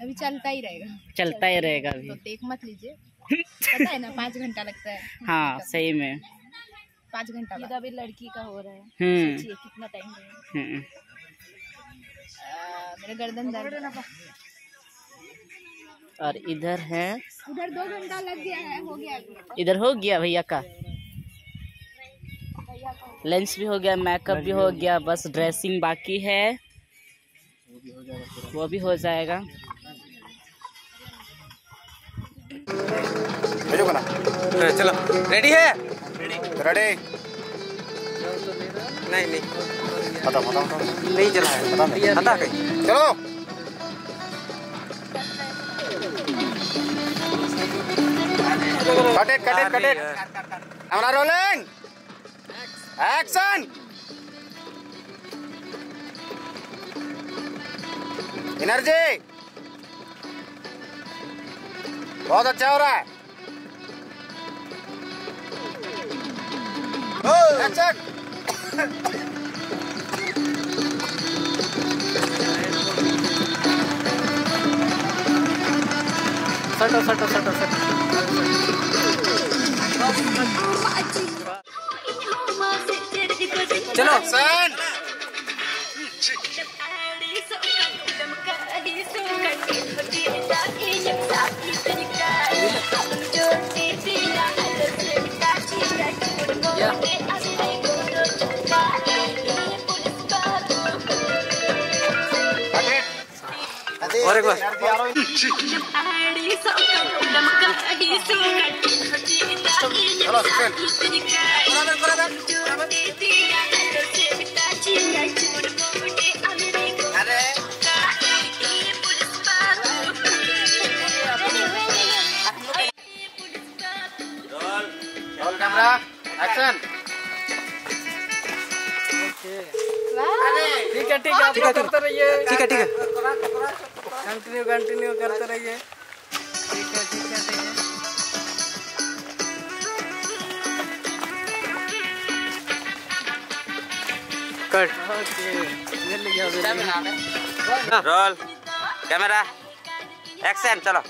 अभी चलता ही रहेगा। चलता ही रहेगा अभी। तो टेक मत लीजिए। पता है ना पाँच घंटा लगता है। हाँ सही में। पाँच घंटा बाद। तो अभी लड़की का हो रहा है। हम्म। कितना टाइम लगेगा। हम्म। मेरा गर्दन दर्द और इधर है। उधर दो घंटा लग गया है हो गया अभी। इधर हो गया भैया का। लंच भी हो गया मेकअप भी हो गया बस ड्रेसिंग बाकी है। वो भी हो जाएगा। भेजो ना। चलो। रेडी है? रेडी नहीं नहीं। खत्म खत्म नहीं चला है। खत्म है। हटा कहीं चलो। Cut it cut it cut it camera rolling action energy बहुत अच्छा हो रहा है। एक्शन सटो सटो सटो सटो चलो एक्शन और एक बार एनर्जी आ रही है चलो सुन अरे रोल कैमरा एक्शन ठीक है ठीक है आप ठीक है, लोग करते रहिए ठीक है ठीक है कंटिन्यू कंटिन्यू करते रहिए। ठीक है ठीक है ठीक है कट रोल कैमरा एक्शन चलो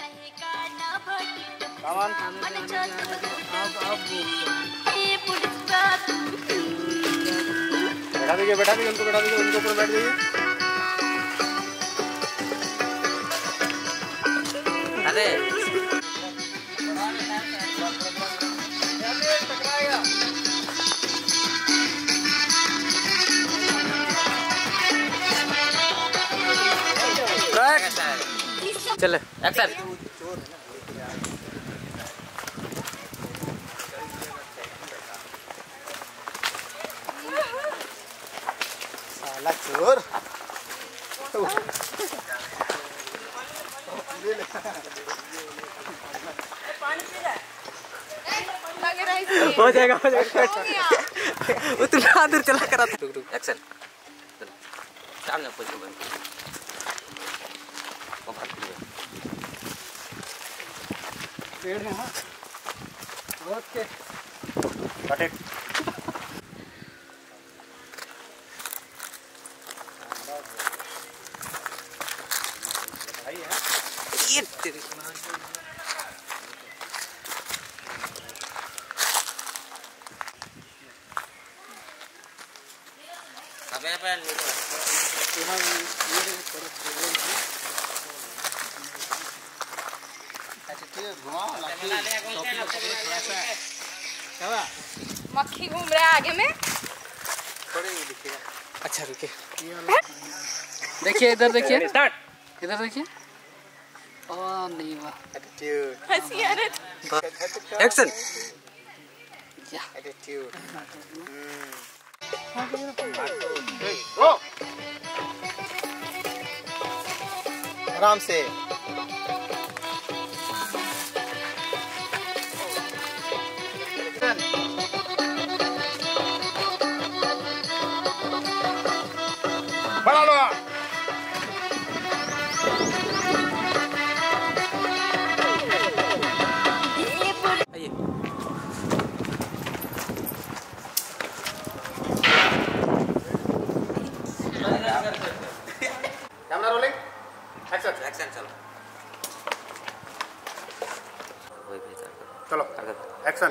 बैठा दीजिए बैठा दीजिए उनको बैठा दीजिए उनके ऊपर बैठ जाइए। अरे चल एक्शन है जाएगा हो जाएगा। उतना दूर चला करा रुक रुक एक्शन सामने कुछ बन वो भाग पेड़ में हाँ ओके कट इट ये तेरी मक्खी घूम रहा है आगे में। अच्छा रुके देखिए इधर देखिए। स्टार्ट इधर देखिए। ओ नहीं वाह एटीट्यूड हँसी आ रहा एक्शन एटीट्यूड आराम से।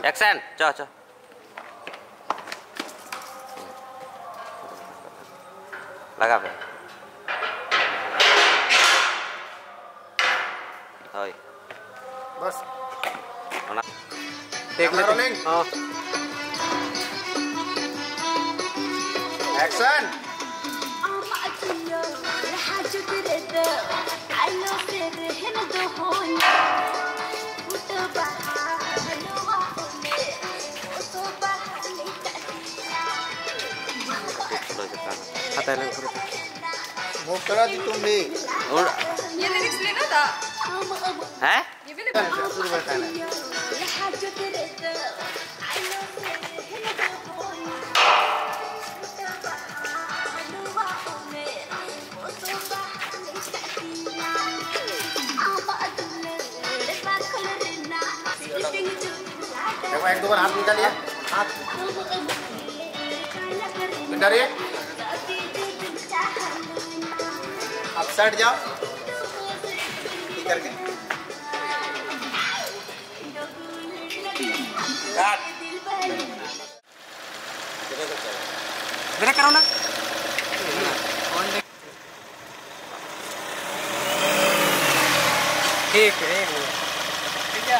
एक्शन चल चल लगा पे होय बस होना टेक कैमरा रोलिंग हाँ एक्शन आता है करो मूव करा दी तुम भी और ये लिरिक्स लेना था? हैं? ये भी लेना शुरू में कहना है देखो एक दो बार हाथ निकालिए। हाथ डरिए साइड जाओ करके मेरा करो ना। ठीक है ठीक है।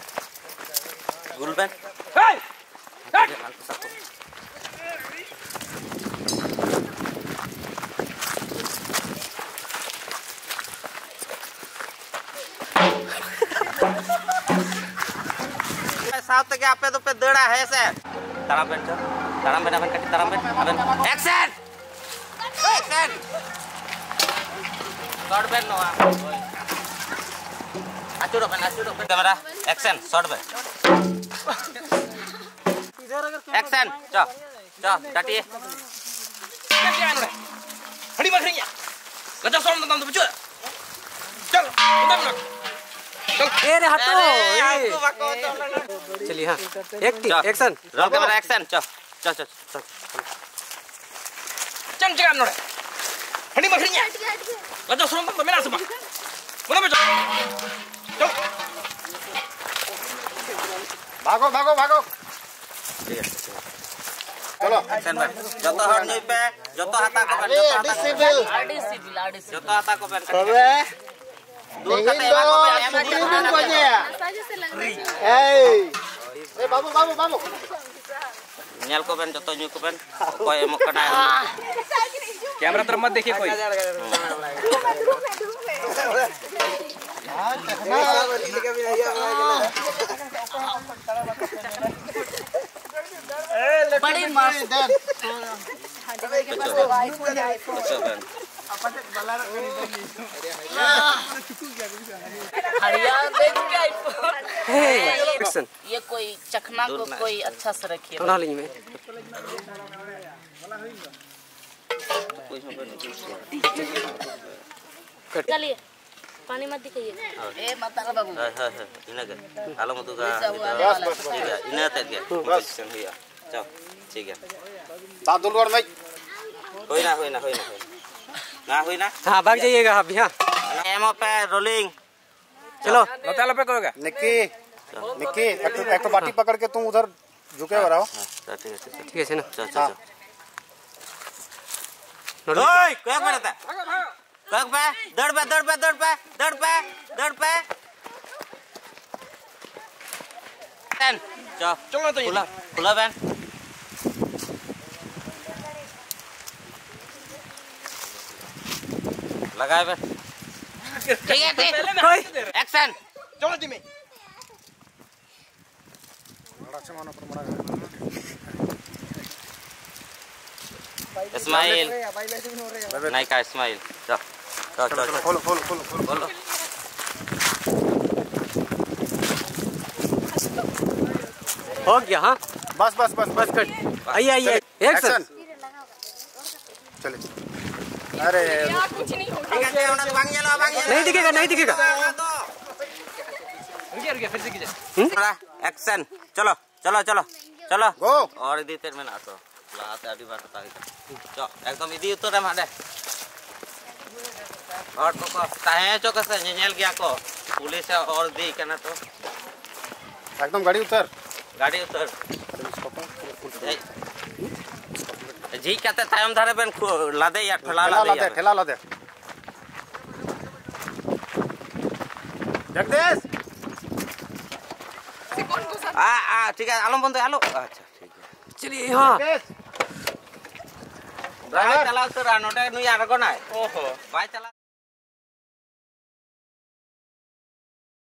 Gulben. Hey! Hey! साउथ के आप पे तो पे दड़ा है से तराम पे तराम पे अपन कट तराम पे अपन एक्शन एक्शन शॉट पे नो आ चुरो पे। ना चुरो एक्शन चल चल डाटिए हड़ी मत रही गजा सोम दम दम चल चल उधर ना। चल। ए रे हटो। चलिए हाँ। एक चल। एक्शन रोल कैमरा एक्शन चल। चल चल चल। चल चल नोड़े हड़ी रही गजा सोम दम मेरा सब बोलो बेटा चल भागो भागो भागो। चलो। एक्शन भाई हर न्यू पे जतो हाता को बन जतो हाता को बन आरडीसी हाता को बन अबे दूर का तेरा को बन एम डी बिल को ए ए बाबू बाबू बाबू। नेल को बन जतो न्यू को बन। कोई एम कना कैमरा तरफ़ मत देखिए कोई। अच्छा बेन ये कोई चखना को कोई अच्छा से रखिए। बना लीजिए मैं। हो चलिए पानी मत दिखाइए। ए माता बाबू। हाय हाय हाय इनके आलो बस बस ठीक है इन्हें तक गया। पोजीशन हुआ चल ठीक है। दांत दुलवार भाई। होई ना होई ना होई ना होई ना। होई ना? हाँ भाग जाइएगा आप भी हाँ एमो पे रोलिंग चलो। बतालो पे करोगे? निक्की निक्की एक तो एक तो बाटी पकड़ के तुम उधर झुके हुए रहो। चल ठीक है ठीक है। ना चल। चल हाँ। ओए क्या करता कग पे दौड़ पे दौड़ पे दौड़ पे दौड़ पे दौड़ पे। चल। चलो। तो खुला खुला बैन। लगाए बैन ठीक है ठीक। एक्शन चलो जी में। इस्माइल। नहीं का इस्माइल। चल चल चल चल खोलो खोलो खोलो खोलो। बोलो। हो गया हाँ? बस बस बस बस कट। आइए आइए। एक्शन चले। अरे नहीं दिखेगा नहीं दिखेगा। एक्शन चलो चलो चलो चलो। गो और इदी तेर में ना तो लाते अभी बात ताही चलो एकदम इदी उतर रे माडे और तो को ताहे चो कसे नेल गया को पुलिस है और दी कना तो। एकदम गाड़ी उतर। गाड़ी उतर। जी कहते तायम धारे बेन खु- लादे या ठेला ठेला ला लादे दे या ठेला ला दे जगदीश आ आ ठीक है आलम बंदे आलो अच्छा ठीक है चलिए हाँ जगदीश ड्राइवर चलाओ